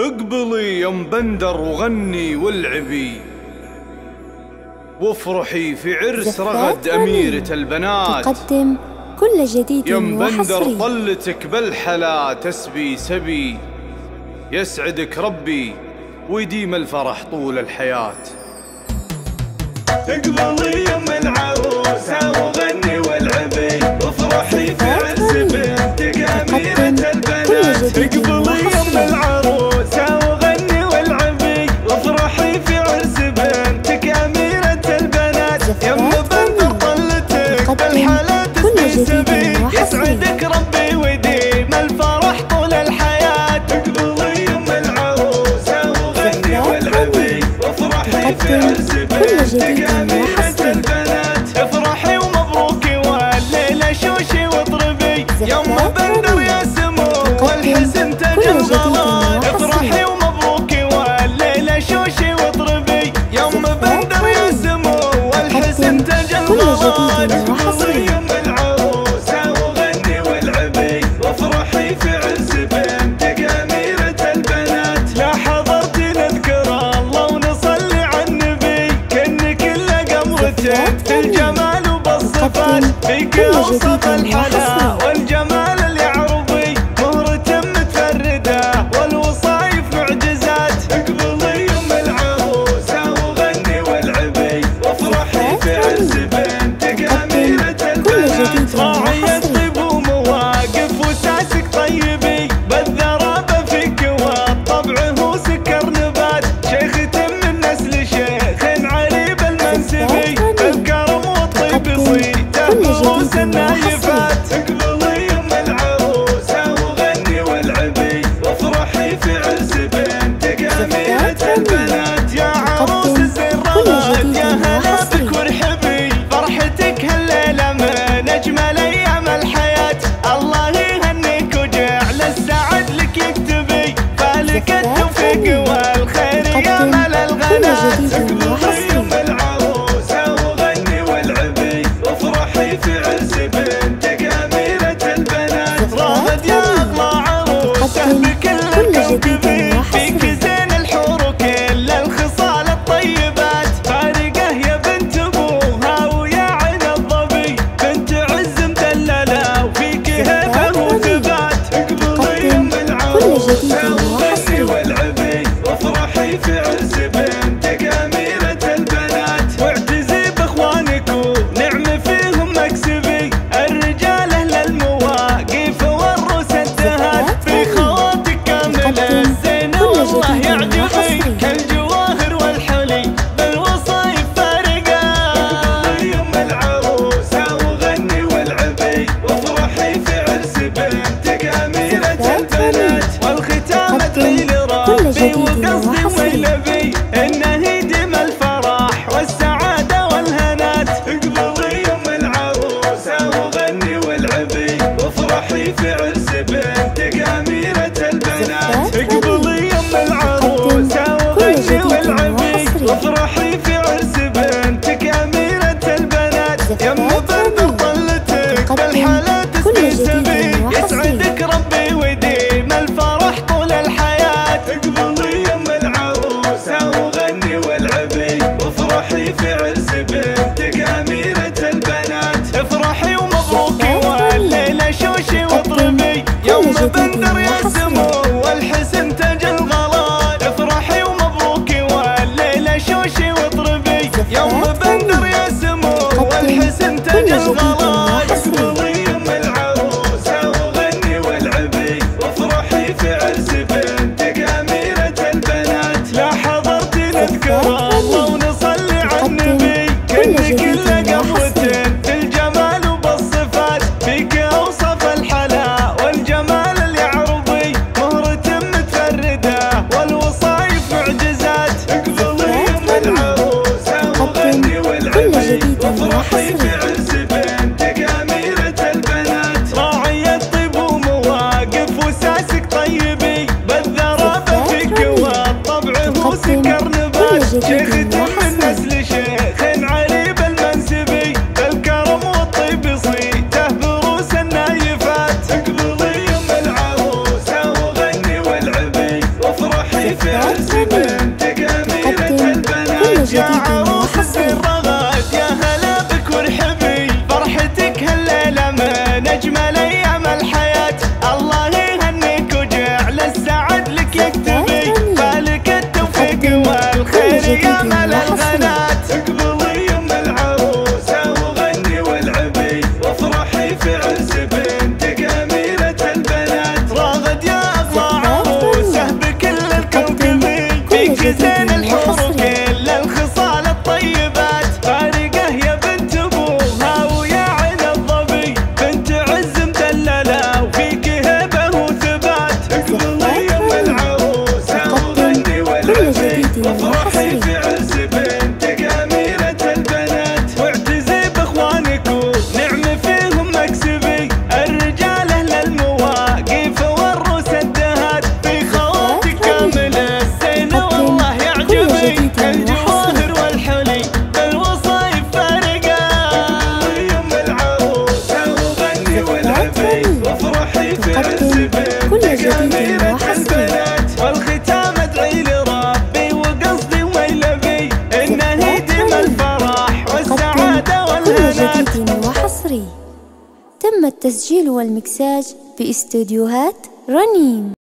اقبلي يا بندر وغني والعبي وافرحي في عرس رغد أميرة البنات. تقدم كل جديد يم بندر طلتك بالحلا تسبي سبي يسعدك ربي ويديم الفرح طول الحياة. اقبلي يم العروسة وغني الحلا تستسبي يسعدك ربي وديم الفرح طول الحياة تقبلي يم العروسة وغني والعبي وافرحي في عرس بنتك أمينة البنات. افرحي ومبروكي والليلة شوشي واضربي يوم بندر يا سمو والحزن تجمغلات عليك يا وسط الحلا كل وقصدي وحصري إنه يدم الفرح والسعادة والهنات. اقبضي يم العروسة وغني والعبي وافرحي في عرس بيت Vamos. Magic, التسجيل والمكساج باستديوهات رنيم.